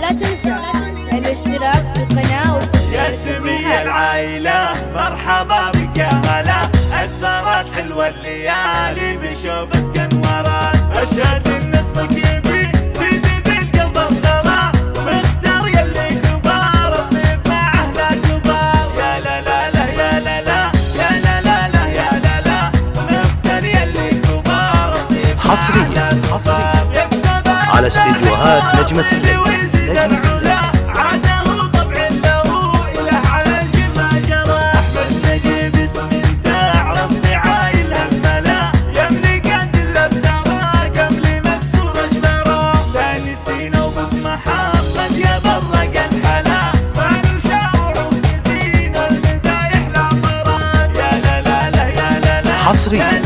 لا تنسى الاشتراك بالقناة يا سمية العائلة مرحبا بك. يا هلا أسفرت حلوة الليالي بشوفك. حصريا على استديوهات نجمة الليل. نجمة حصريا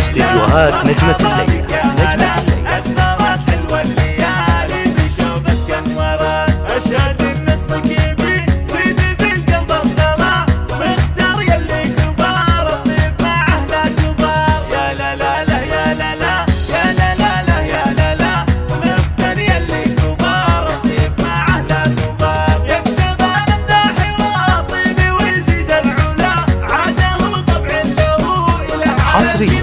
استديوهات نجمة الليل. حصريا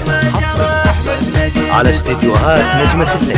على استديوهات نجمة الليل.